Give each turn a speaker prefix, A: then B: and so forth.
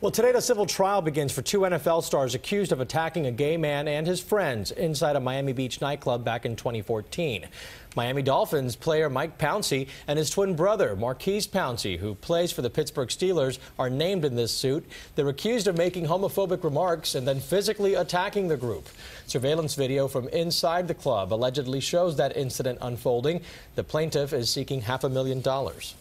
A: Well, today a civil trial begins for two NFL stars accused of attacking a gay man and his friends inside a Miami Beach nightclub back in 2014. Miami Dolphins player Mike Pouncey and his twin brother Maurkice Pouncey, who plays for the Pittsburgh Steelers, are named in this suit. They're accused of making homophobic remarks and then physically attacking the group. Surveillance video from inside the club allegedly shows that incident unfolding. The plaintiff is seeking half a million dollars.